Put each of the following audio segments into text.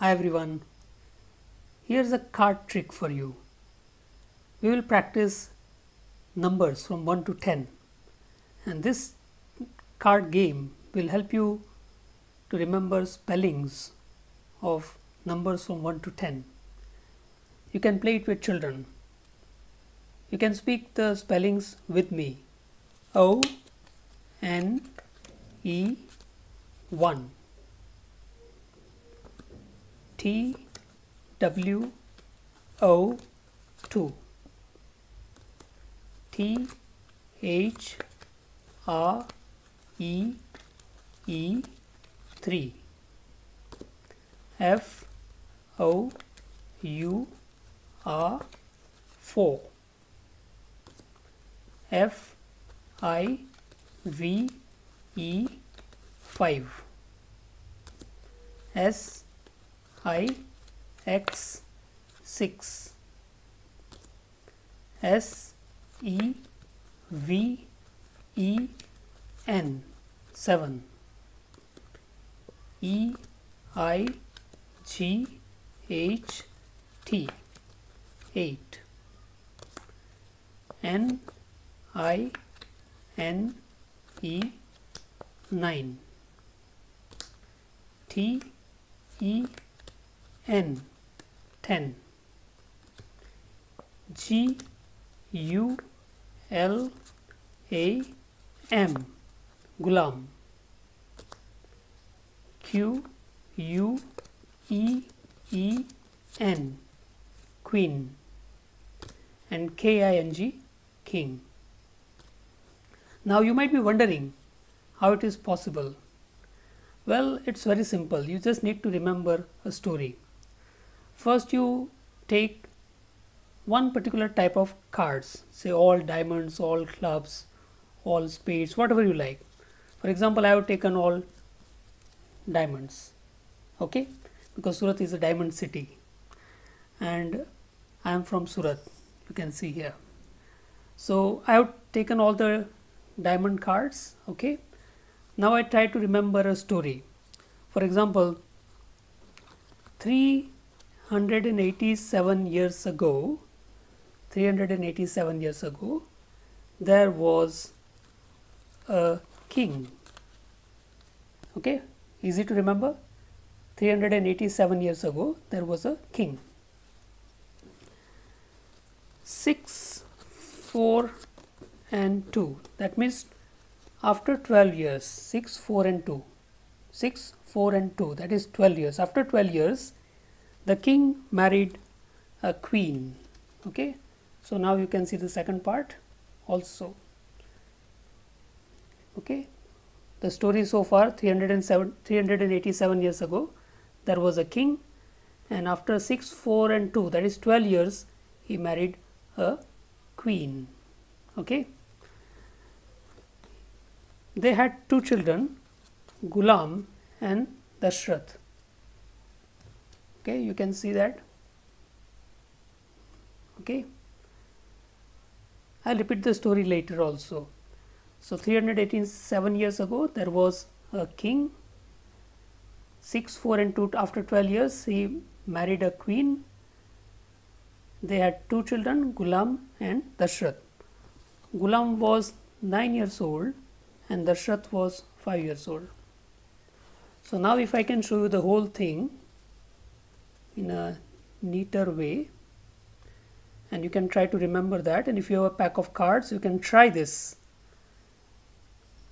Hi everyone. Here's a card trick for you. We will practice numbers from 1 to 10 and this card game will help you to remember spellings of numbers from 1 to 10. You can play it with children. You can speak the spellings with me. O N E 1 T W O 2 T H R E E 3 F O U R 4 F I V E 5 S I X 6 S E V E N 7 E I G H T 8 N I N E 9 T E N 10 G U L A M Gulam Q U E E N Queen and K I N G King. Now you might be wondering how it is possible. Well, it's very simple. You just need to remember a story. First, you take one particular type of cards, say all diamonds, all clubs, all spades, whatever you like. For example, I have taken all diamonds, okay, because Surat is a diamond city, and I am from Surat. You can see here. So I have taken all the diamond cards, okay. Now I try to remember a story. For example, 387 years ago, 387 years ago, there was a king. Okay, easy to remember. 387 years ago, there was a king. 6, 4, and 2. That means after 12 years, 6, 4, and 2. 6, 4, and 2. That is 12 years. After 12 years, the king married a queen. Okay, so now you can see the second part also. Okay, the story so far 307, 387 years ago, there was a king, and after 6, 4, and 2, that is 12 years, he married a queen. Okay, they had two children, Gulam and Dashrath. Okay, you can see that. Okay, I'll repeat the story later also. So 387 years ago, there was a king. 6, 4 and 2 after 12 years, he married a queen. They had two children, Gulam and Dashrath. Gulam was 9 years old and Dashrath was 5 years old. So now if I can show you the whole thing in a neater way and you can try to remember that and if you have a pack of cards you can try this.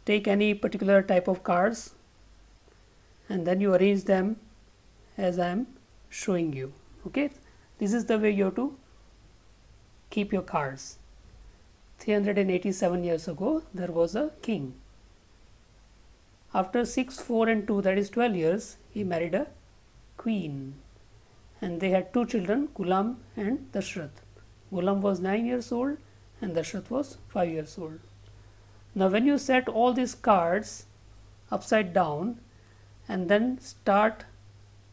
Take any particular type of cards and then you arrange them as I am showing you. Okay, this is the way you have to keep your cards. 387 years ago there was a king after 6, 4 and 2 that is 12 years he married a queen and they had two children Gulam and Dashrath. Gulam was 9 years old and Dashrath was 5 years old. Now when you set all these cards upside down and then start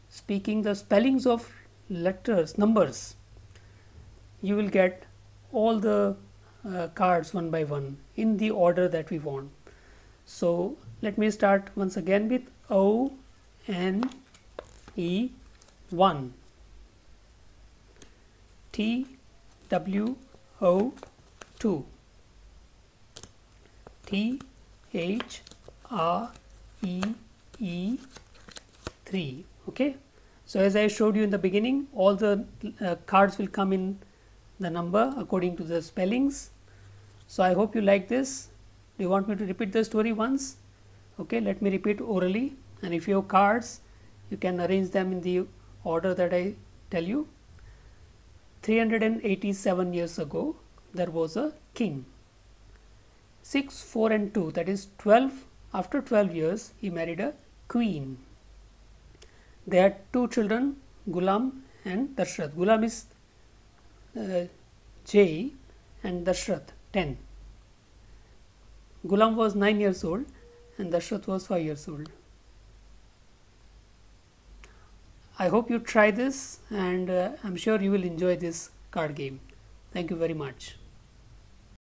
speaking the spellings of letters, numbers, you will get all the uh, cards one by one in the order that we want. So let me start once again with O N E 1 T W O 2 T H R E E 3 okay? So as I showed you in the beginning all the uh, cards will come in the number according to the spellings. So I hope you like this. Do you want me to repeat the story once? Okay let me repeat orally. And if you have cards you can arrange them in the order that I tell you 387 years ago there was a king. 6 4 and 2 that is 12 after 12 years he married a queen. They had two children Gulam and Dashrath. Gulam is uh, J and Dashrath 10 Gulam was 9 years old and Dashrath was 5 years old. I hope you try this and uh, I'm sure you will enjoy this card game. Thank you very much.